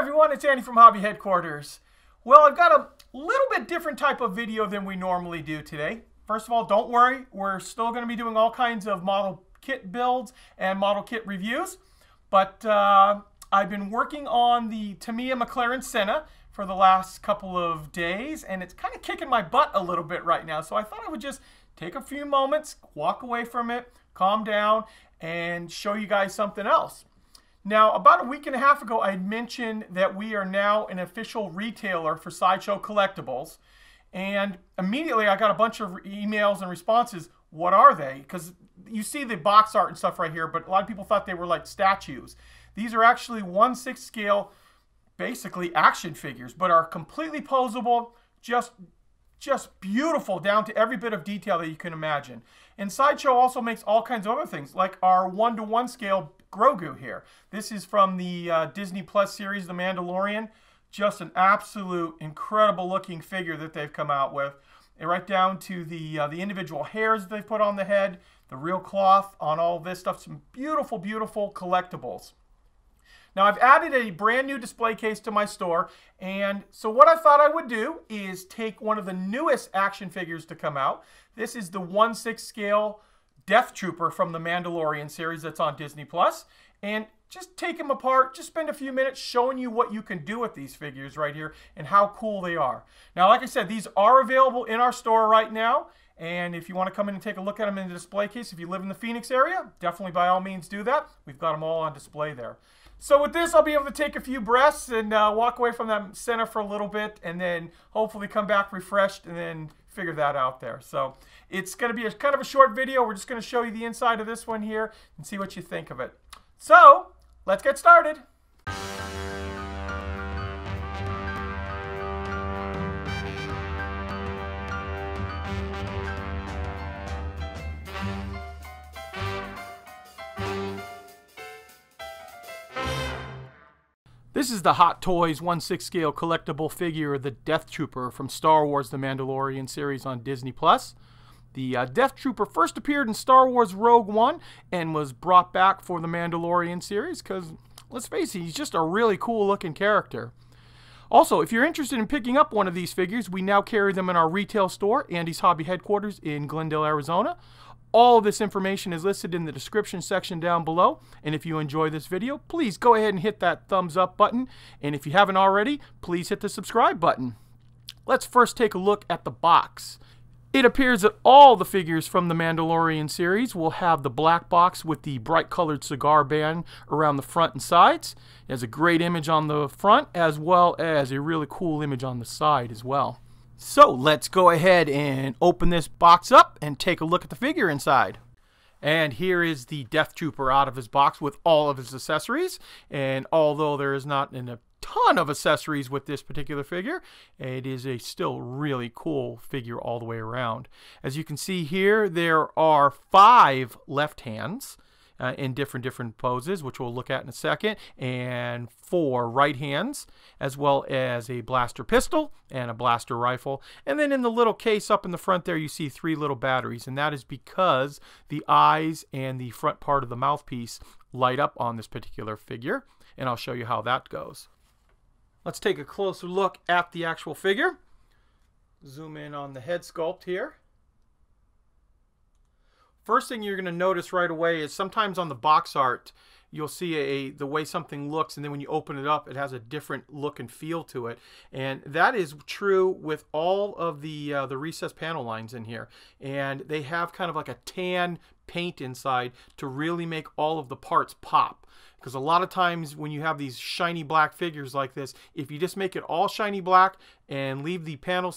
everyone, it's Andy from Hobby Headquarters. Well, I've got a little bit different type of video than we normally do today. First of all, don't worry, we're still going to be doing all kinds of model kit builds and model kit reviews. But uh, I've been working on the Tamiya McLaren Senna for the last couple of days, and it's kind of kicking my butt a little bit right now. So I thought I would just take a few moments, walk away from it, calm down, and show you guys something else. Now, about a week and a half ago, I mentioned that we are now an official retailer for Sideshow Collectibles. And immediately I got a bunch of emails and responses. What are they? Because you see the box art and stuff right here, but a lot of people thought they were like statues. These are actually 1 6 scale, basically action figures, but are completely posable, just just beautiful down to every bit of detail that you can imagine. And Sideshow also makes all kinds of other things, like our one-to-one -one scale Grogu here. This is from the uh, Disney Plus series, The Mandalorian. Just an absolute incredible looking figure that they've come out with. And right down to the, uh, the individual hairs they've put on the head, the real cloth on all this stuff. Some beautiful, beautiful collectibles. Now I've added a brand new display case to my store and so what I thought I would do is take one of the newest action figures to come out. This is the 1-6 scale Death Trooper from the Mandalorian series that's on Disney Plus, and just take them apart, just spend a few minutes showing you what you can do with these figures right here and how cool they are. Now, like I said, these are available in our store right now, and if you want to come in and take a look at them in the display case, if you live in the Phoenix area, definitely by all means do that. We've got them all on display there. So with this, I'll be able to take a few breaths and uh, walk away from that Senna for a little bit and then hopefully come back refreshed and then figure that out there. So it's going to be a kind of a short video. We're just going to show you the inside of this one here and see what you think of it. So let's get started. This is the Hot Toys 1-6 scale collectible figure, the Death Trooper from Star Wars The Mandalorian series on Disney+. Plus. The uh, Death Trooper first appeared in Star Wars Rogue One and was brought back for the Mandalorian series because, let's face it, he's just a really cool looking character. Also, if you're interested in picking up one of these figures, we now carry them in our retail store, Andy's Hobby Headquarters in Glendale, Arizona. All of this information is listed in the description section down below. And if you enjoy this video, please go ahead and hit that thumbs up button. And if you haven't already, please hit the subscribe button. Let's first take a look at the box. It appears that all the figures from the Mandalorian series will have the black box with the bright colored cigar band around the front and sides. It has a great image on the front as well as a really cool image on the side as well. So let's go ahead and open this box up and take a look at the figure inside. And here is the Death Trooper out of his box with all of his accessories. And although there is not a ton of accessories with this particular figure, it is a still really cool figure all the way around. As you can see here, there are five left hands uh, in different different poses, which we'll look at in a second, and four right hands, as well as a blaster pistol and a blaster rifle. And then in the little case up in the front there, you see three little batteries, and that is because the eyes and the front part of the mouthpiece light up on this particular figure, and I'll show you how that goes. Let's take a closer look at the actual figure. Zoom in on the head sculpt here. First thing you're going to notice right away is sometimes on the box art, you'll see a the way something looks and then when you open it up it has a different look and feel to it. And that is true with all of the uh, the recessed panel lines in here. And they have kind of like a tan paint inside to really make all of the parts pop. Because a lot of times when you have these shiny black figures like this if you just make it all shiny black and leave the panel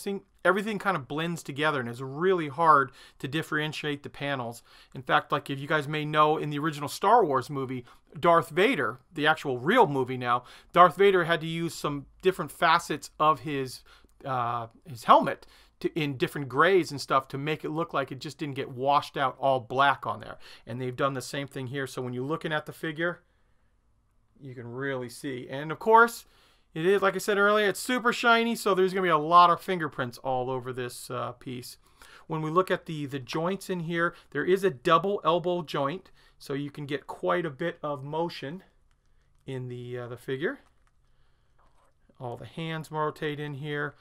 everything kind of blends together and it's really hard to differentiate the panels. In fact, like if you guys may know in the original Star Wars movie, Darth Vader, the actual real movie now, Darth Vader had to use some different facets of his uh, his helmet to, in different grays and stuff to make it look like it just didn't get washed out all black on there. And they've done the same thing here. So when you're looking at the figure, you can really see. And of course, it is, like I said earlier, it's super shiny, so there's going to be a lot of fingerprints all over this uh, piece. When we look at the, the joints in here, there is a double elbow joint, so you can get quite a bit of motion in the, uh, the figure. all the hands rotate in here.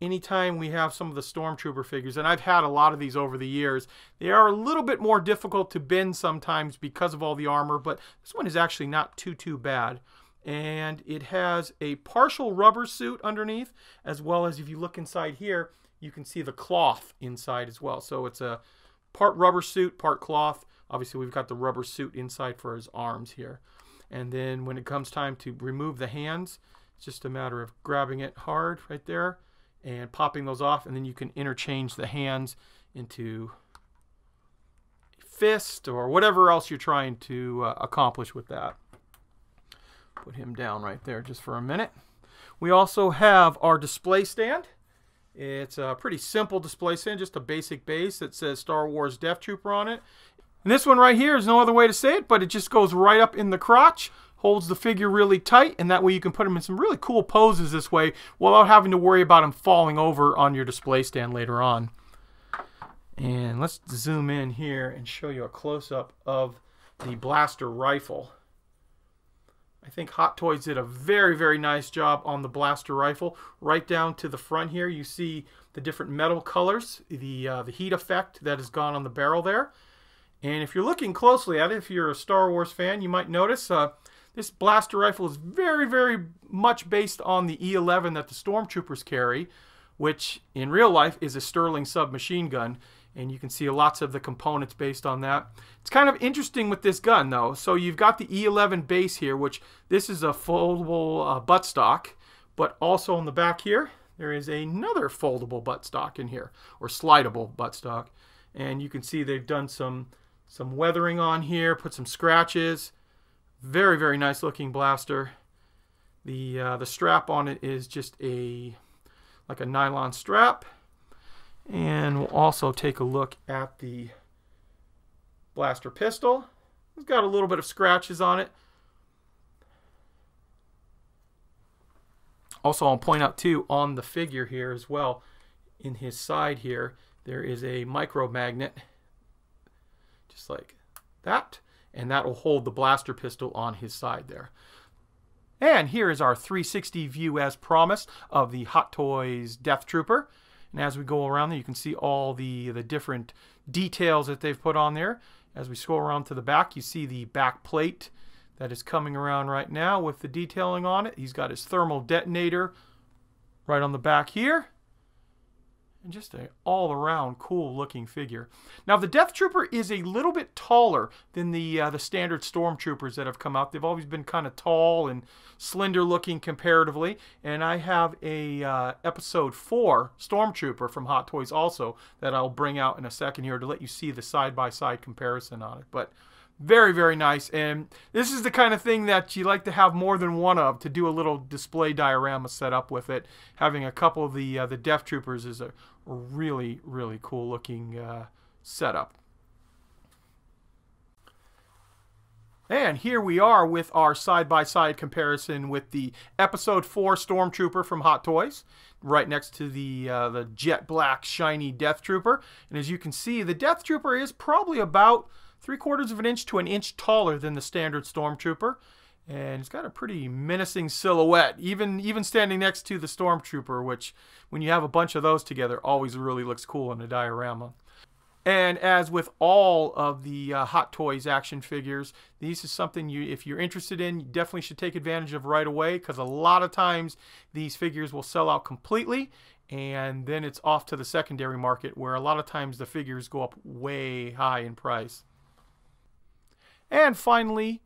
Anytime we have some of the Stormtrooper figures, and I've had a lot of these over the years, they are a little bit more difficult to bend sometimes because of all the armor, but this one is actually not too, too bad. And it has a partial rubber suit underneath, as well as if you look inside here, you can see the cloth inside as well. So it's a part rubber suit, part cloth. Obviously, we've got the rubber suit inside for his arms here. And then when it comes time to remove the hands, it's just a matter of grabbing it hard right there and popping those off. And then you can interchange the hands into fist or whatever else you're trying to uh, accomplish with that. Put him down right there just for a minute. We also have our display stand. It's a pretty simple display stand, just a basic base that says Star Wars Death Trooper on it. And this one right here is no other way to say it, but it just goes right up in the crotch, holds the figure really tight, and that way you can put him in some really cool poses this way without having to worry about him falling over on your display stand later on. And let's zoom in here and show you a close-up of the blaster rifle. I think Hot Toys did a very, very nice job on the blaster rifle. Right down to the front here, you see the different metal colors, the, uh, the heat effect that has gone on the barrel there. And if you're looking closely at it, if you're a Star Wars fan, you might notice uh, this blaster rifle is very, very much based on the E11 that the Stormtroopers carry, which in real life is a Sterling submachine gun and you can see lots of the components based on that. It's kind of interesting with this gun though. So you've got the E11 base here, which this is a foldable uh, buttstock, but also on the back here, there is another foldable buttstock in here, or slidable buttstock. And you can see they've done some, some weathering on here, put some scratches. Very, very nice looking blaster. The, uh, the strap on it is just a, like a nylon strap and we'll also take a look at the blaster pistol. It's got a little bit of scratches on it. Also, I'll point out too on the figure here as well, in his side here, there is a micro magnet, just like that, and that will hold the blaster pistol on his side there. And here is our 360 view as promised of the Hot Toys Death Trooper. And as we go around there, you can see all the, the different details that they've put on there. As we scroll around to the back, you see the back plate that is coming around right now with the detailing on it. He's got his thermal detonator right on the back here and just an all-around cool-looking figure. Now, the Death Trooper is a little bit taller than the uh, the standard Stormtroopers that have come out. They've always been kind of tall and slender-looking comparatively, and I have a uh, Episode 4 Stormtrooper from Hot Toys also that I'll bring out in a second here to let you see the side-by-side comparison on it. But very, very nice. And this is the kind of thing that you like to have more than one of to do a little display diorama set up with it. Having a couple of the uh, the Death Troopers is a really, really cool looking uh, setup. And here we are with our side-by-side -side comparison with the Episode 4 Stormtrooper from Hot Toys, right next to the, uh, the jet black shiny Death Trooper. And as you can see, the Death Trooper is probably about three quarters of an inch to an inch taller than the standard Stormtrooper. And it's got a pretty menacing silhouette, even even standing next to the Stormtrooper, which when you have a bunch of those together, always really looks cool in a diorama. And as with all of the uh, Hot Toys action figures, these is something you, if you're interested in, you definitely should take advantage of right away because a lot of times these figures will sell out completely and then it's off to the secondary market where a lot of times the figures go up way high in price. And finally,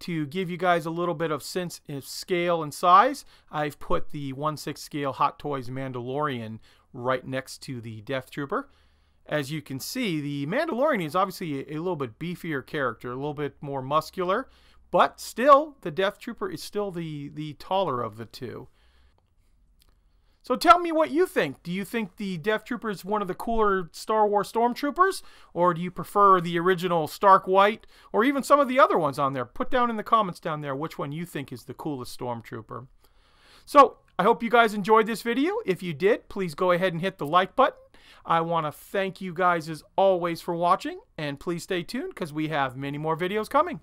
to give you guys a little bit of sense of scale and size, I've put the 1 6 scale Hot Toys Mandalorian right next to the Death Trooper. As you can see, the Mandalorian is obviously a, little bit beefier character, a little bit more muscular, but still, the Death Trooper is still the, the taller of the two. So tell me what you think. Do you think the Death Trooper is one of the cooler Star Wars Stormtroopers? Or do you prefer the original Stark White? Or even some of the other ones on there? Put down in the comments down there which one you think is the coolest Stormtrooper. So I hope you guys enjoyed this video. If you did, please go ahead and hit the like button. I want to thank you guys as always for watching. And please stay tuned because we have many more videos coming.